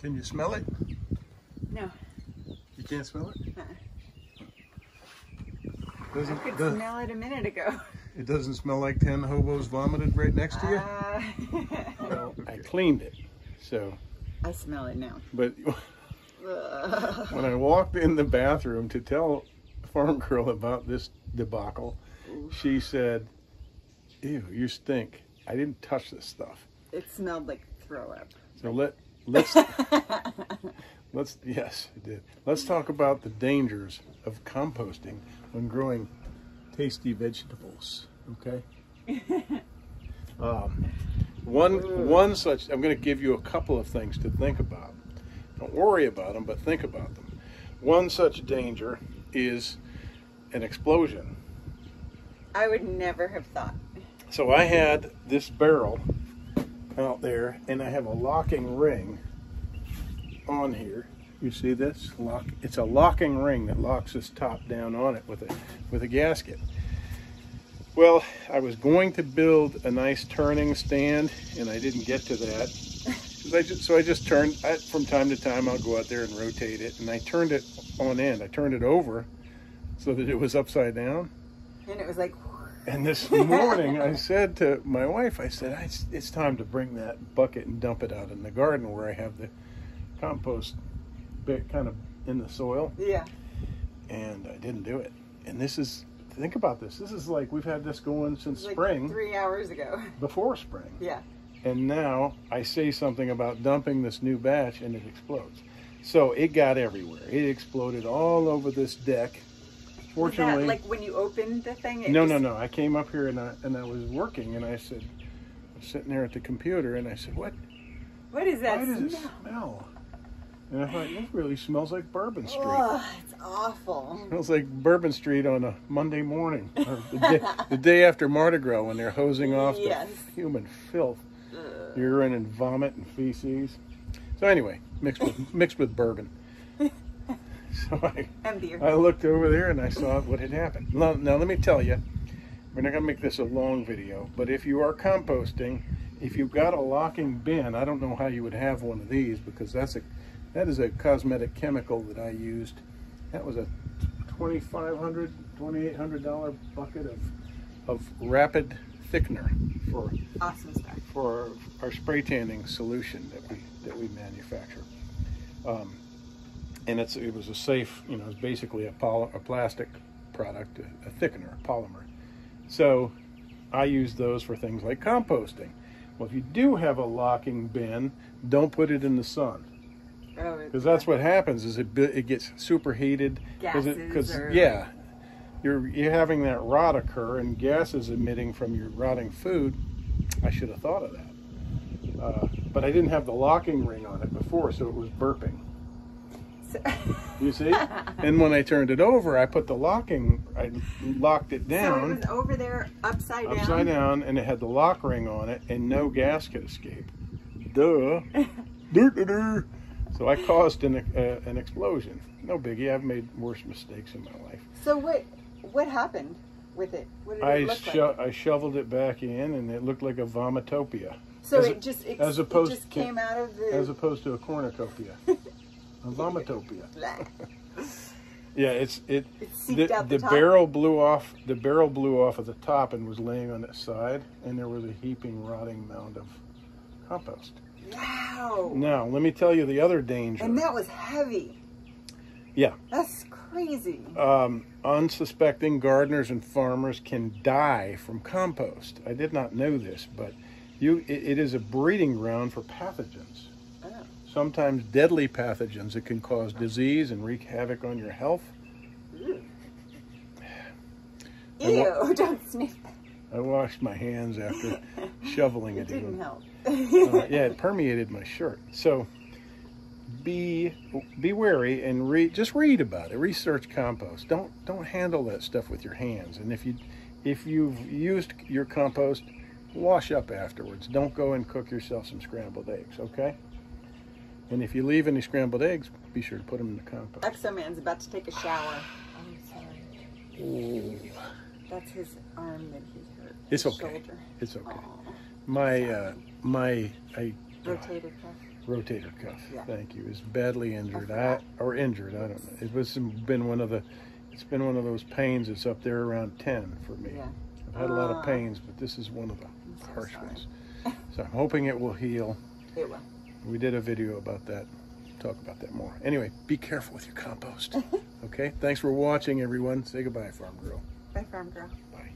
Can you smell it? No. You can't smell it? Uh-uh. I Doesn't, could does, smell it a minute ago. it doesn't smell like 10 hobos vomited right next to you? Uh, Well, I cleaned it, so, I smell it now. but when I walked in the bathroom to tell Farm Girl about this debacle, she said, ew, you stink. I didn't touch this stuff. It smelled like throw up. So let, let's, let's, yes, it did. Let's talk about the dangers of composting when growing tasty vegetables, okay? Um, one, one such, I'm going to give you a couple of things to think about. Don't worry about them, but think about them. One such danger is an explosion. I would never have thought. So I had this barrel out there, and I have a locking ring on here. You see this? Lock. It's a locking ring that locks this top down on it with a with a gasket. Well, I was going to build a nice turning stand, and I didn't get to that. I just, so I just turned. I, from time to time, I'll go out there and rotate it, and I turned it on end. I turned it over so that it was upside down. And it was like, And this morning, I said to my wife, I said, "It's- it's time to bring that bucket and dump it out in the garden where I have the compost bit kind of in the soil. yeah. And I didn't do it. And this is, think about this. This is like we've had this going since Like spring, Three hours ago. before spring. Yeah. And now I say something about dumping this new batch and it explodes. So it got everywhere. It exploded all over this deck. Was that like when you opened the thing? it no, just- no, no. I came up here and I, and I was working and I said, I was sitting there at the computer and I said, what, What is that why does it smell? smell? And I thought, it really smells like Bourbon Street. Ugh, it's awful. It smells like Bourbon Street on a Monday morning, or the day, the day after Mardi Gras when they're hosing off Yes. the human filth, urine and vomit and feces. So anyway, mixed with mixed with bourbon. So I, And beer. I looked over there and I saw what had happened. Now, now let me tell you, we're not going to make this a long video, but if you are composting, if you've got a locking bin, I don't know how you would have one of these because that's a that is a cosmetic chemical that I used. That was a $2,500, $2,800 bucket of of rapid thickener for awesome stuff. for our spray tanning solution that we that we manufacture. Um, and it's it was a safe, you know, it's basically a poly, a plastic product, a, a thickener, a polymer. So I use those for things like composting. Well, if you do have a locking bin, don't put it in the sun. Oh, because that's what happens is it it gets superheated because or- yeah you're you're having that rot occur and gases emitting from your rotting food. I should have thought of that. Uh, but i didn't have the locking ring on it before so it was burping you see and when i turned it over i put the locking i locked it down. So it was over there, upside down. upside down and it had the lock ring on it and no gas could escape duh Dur, dur, dur. so i caused an, uh, an explosion no biggie i've made worse mistakes in my life So what? What happened with it? What did I, it look sho- like? I shoveled it back in and it looked like a vomitopia So as it just it, as opposed it just to- came out of the. as opposed to a cornucopia vomitopia yeah it's it It the, out the the top. barrel blew off the barrel blew off at the top and was laying on its side and there was a heaping rotting mound of compost Wow. now let me tell you the other danger And that was heavy. Yeah. That's crazy. um, unsuspecting gardeners and farmers can die from compost. I did not know this, but you it, it is a breeding ground for pathogens. Sometimes deadly pathogens that can cause disease and wreak havoc on your health. Ew. Wa- Ew, don't sniff that. I washed my hands after shoveling It it. didn't help. Uh, yeah, it permeated my shirt. So be be wary and read just read about it. Research compost. Don't don't handle that stuff with your hands. And if you if you've used your compost, wash up afterwards. Don't go and cook yourself some scrambled eggs, okay? And if you leave any scrambled eggs, be sure to put them in the compost. Exoman's about to take a shower. Oh, sorry. Ooh, That's his arm that he hurt. It's okay. Shoulder. it's okay. Aw. My uh, my I Rotator cuff. Rotator cuff. Yeah. Thank you. It's badly injured. I I, or injured. I don't know. It was been one of the. It's been one of those pains. It's up there around ten for me. Yeah. I've had a lot Ah. of pains, but this is one of the so harsh sorry. ones. So I'm hoping it will heal. It will. We did a video about that. Talk about that more. Anyway, be careful with your compost. okay. Thanks for watching, everyone. Say goodbye, Farm Girl. Bye, Farm Girl. Bye.